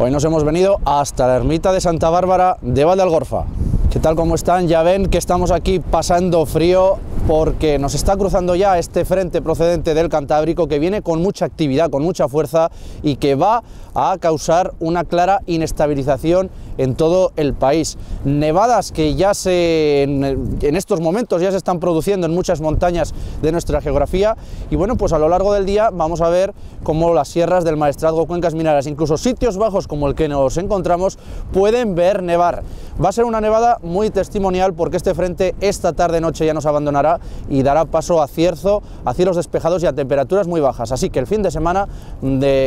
Hoy nos hemos venido hasta la ermita de Santa Bárbara de Valdealgorfa. ¿Qué tal? ¿Cómo están? Ya ven que estamos aquí pasando frío porque nos está cruzando ya este frente procedente del Cantábrico que viene con mucha actividad, con mucha fuerza y que va a causar una clara inestabilización en todo el país. Nevadas que ya se, en, estos momentos ya se están produciendo en muchas montañas de nuestra geografía y bueno, pues a lo largo del día vamos a ver cómo las sierras del Maestrazgo, cuencas mineras, incluso sitios bajos como el que nos encontramos, pueden ver nevar. Va a ser una nevada muy testimonial porque este frente esta tarde-noche ya nos abandonará y dará paso a cierzo, a cielos despejados y a temperaturas muy bajas. Así que el fin de semana,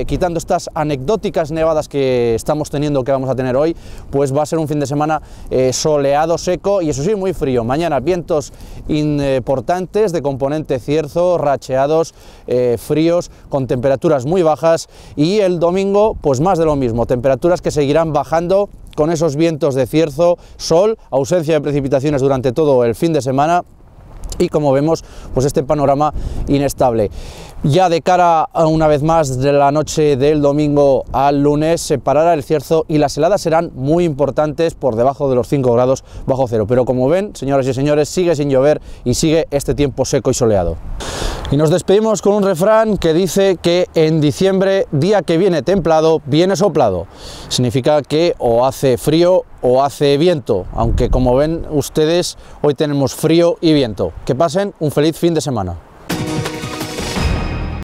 quitando estas anecdóticas nevadas que estamos teniendo, que vamos a tener hoy, pues va a ser un fin de semana eh, soleado, seco y eso sí, muy frío. Mañana vientos importantes de componente cierzo, racheados, eh, fríos, con temperaturas muy bajas y el domingo pues más de lo mismo, temperaturas que seguirán bajando con esos vientos de cierzo, sol, ausencia de precipitaciones durante todo el fin de semana y como vemos pues este panorama inestable. Ya de cara a una vez más de la noche del domingo al lunes se parará el cierzo y las heladas serán muy importantes por debajo de los 5 grados bajo cero. Pero como ven, señoras y señores, sigue sin llover y sigue este tiempo seco y soleado. Y nos despedimos con un refrán que dice que en diciembre, día que viene templado, viene soplado. Significa que o hace frío o hace viento, aunque como ven ustedes, hoy tenemos frío y viento. Que pasen un feliz fin de semana.